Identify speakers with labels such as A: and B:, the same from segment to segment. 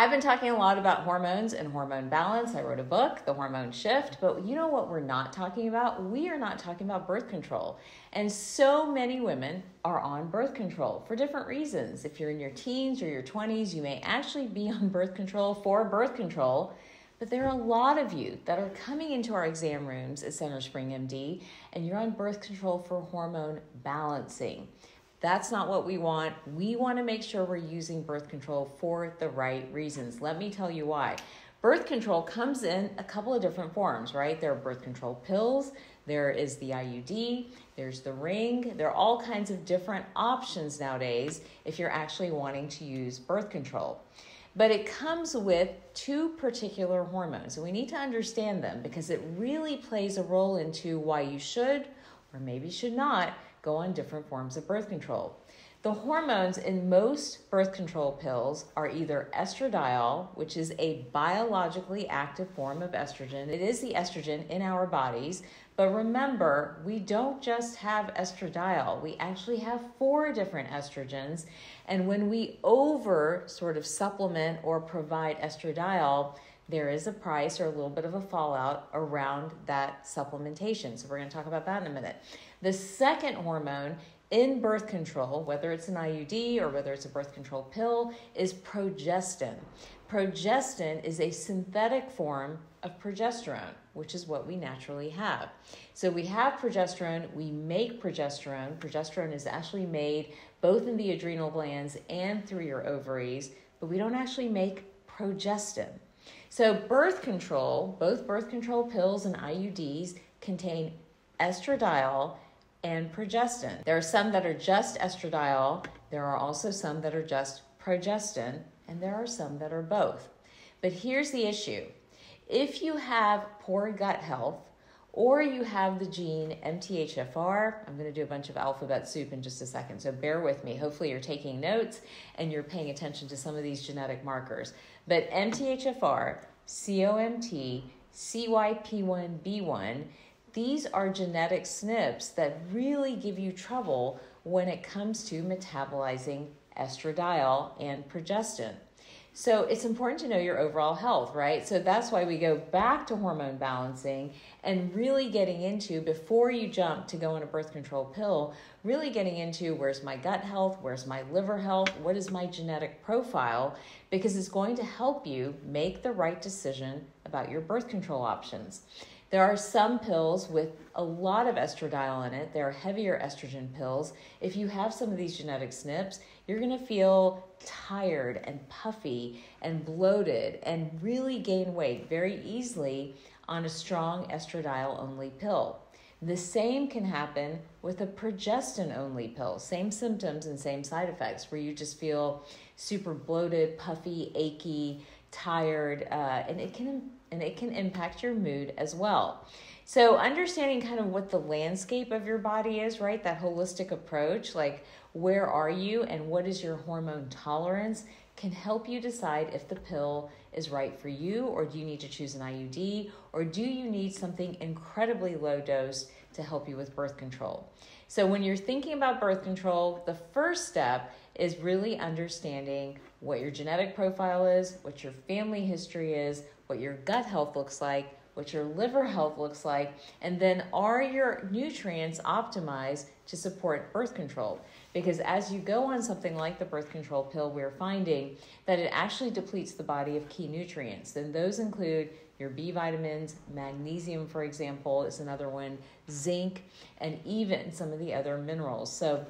A: I've been talking a lot about hormones and hormone balance. I wrote a book, The Hormone Shift, but you know what we're not talking about? We are not talking about birth control. And so many women are on birth control for different reasons. If you're in your teens or your 20s, you may actually be on birth control for birth control. But there are a lot of you that are coming into our exam rooms at CentreSpring MD and you're on birth control for hormone balancing. That's not what we want. We want to make sure we're using birth control for the right reasons. Let me tell you why. Birth control comes in a couple of different forms, right? There are birth control pills, there is the IUD, there's the ring. There are all kinds of different options nowadays if you're actually wanting to use birth control. But it comes with two particular hormones, and we need to understand them because it really plays a role into why you should or maybe should not go on different forms of birth control. The hormones in most birth control pills are either estradiol, which is a biologically active form of estrogen. It is the estrogen in our bodies. But remember, we don't just have estradiol, we actually have four different estrogens. And when we over sort of supplement or provide estradiol, there is a price or a little bit of a fallout around that supplementation. So, we're going to talk about that in a minute. The second hormone in birth control, whether it's an IUD or whether it's a birth control pill, is progestin. Progestin is a synthetic form of progesterone, which is what we naturally have. So we have progesterone, we make progesterone. Progesterone is actually made both in the adrenal glands and through your ovaries, but we don't actually make progestin. So birth control, both birth control pills and IUDs contain estradiol and progestin. There are some that are just estradiol, there are also some that are just progestin, and there are some that are both. But here's the issue if you have poor gut health, or you have the gene MTHFR. I'm going to do a bunch of alphabet soup in just a second, so bear with me. Hopefully, you're taking notes and you're paying attention to some of these genetic markers. But MTHFR, COMT, CYP1B1, these are genetic SNPs that really give you trouble when it comes to metabolizing estradiol and progestin. So it's important to know your overall health, right? So that's why we go back to hormone balancing and really getting into before you jump to go on a birth control pill, really getting into where's my gut health, where's my liver health, what is my genetic profile, because it's going to help you make the right decision about your birth control options. There are some pills with a lot of estradiol in it. There are heavier estrogen pills. If you have some of these genetic SNPs, you're going to feel tired and puffy and bloated and really gain weight very easily on a strong estradiol only pill. The same can happen with a progestin only pill. Same symptoms and same side effects where you just feel super bloated, puffy, achy, tired, uh, and it can and it can impact your mood as well. So, understanding kind of what the landscape of your body is, right? That holistic approach, like where are you and what is your hormone tolerance, can help you decide if the pill is right for you, or do you need to choose an IUD, or do you need something incredibly low dose to help you with birth control. So, when you're thinking about birth control, the first step is really understanding what your genetic profile is, what your family history is, what your gut health looks like, what your liver health looks like, and then are your nutrients optimized to support birth control? Because as you go on something like the birth control pill, we're finding that it actually depletes the body of key nutrients. And those include your B vitamins, magnesium, for example, is another one, zinc, and even some of the other minerals. So,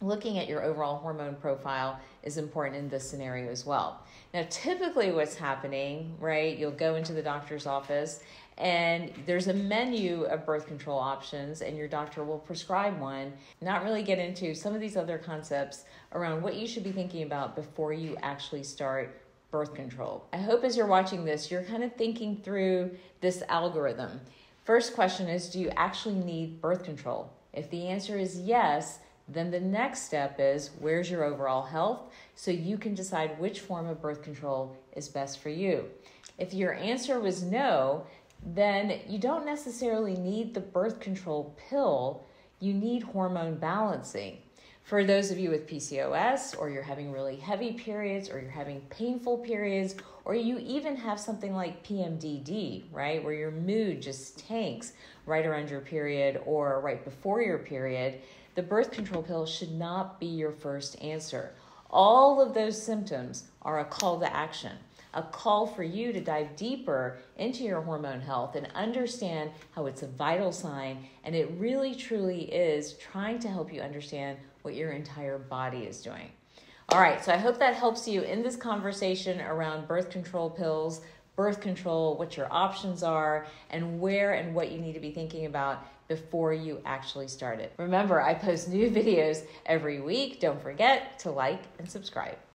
A: looking at your overall hormone profile is important in this scenario as well. Now, typically, what's happening, right? You'll go into the doctor's office and there's a menu of birth control options, and your doctor will prescribe one, not really get into some of these other concepts around what you should be thinking about before you actually start birth control. I hope as you're watching this, you're kind of thinking through this algorithm. First question is Do you actually need birth control? If the answer is yes, then the next step is where's your overall health so you can decide which form of birth control is best for you. If your answer was no, then you don't necessarily need the birth control pill, you need hormone balancing. For those of you with PCOS, or you're having really heavy periods, or you're having painful periods, or you even have something like PMDD, right, where your mood just tanks right around your period or right before your period, the birth control pill should not be your first answer. All of those symptoms are a call to action a call for you to dive deeper into your hormone health and understand how it's a vital sign and it really truly is trying to help you understand what your entire body is doing. All right, so I hope that helps you in this conversation around birth control pills, birth control, what your options are, and where and what you need to be thinking about before you actually start it. Remember, I post new videos every week. Don't forget to like and subscribe.